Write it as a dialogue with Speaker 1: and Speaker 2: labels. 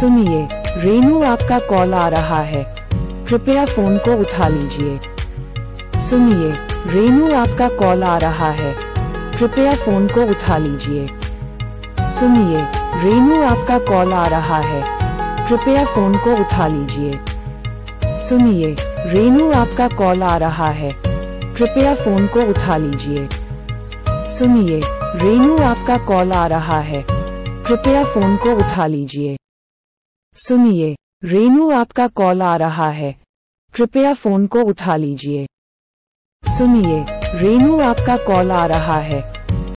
Speaker 1: सुनिए रेनू आपका कॉल आ रहा है। कृपया फ़ोन को उठा लीजिए। सुनिए रेनू आपका कॉल आ रहा है। कृपया फ़ोन को उठा लीजिए। सुनिए रेनू आपका कॉल आ रहा है। कृपया फ़ोन को उठा लीजिए। सुनिए रेनू आपका कॉल आ रहा है। कृपया फ़ोन को उठा लीजिए। सुनिए रेनू आपका कॉल आ रहा है। कृपया फ़ोन को उठा लीजिए। सुनिए रेनू आपका कॉल आ रहा है। कृपया फ़ोन को उठा लीजिए। सुनिए रेनू आपका कॉल आ रहा है।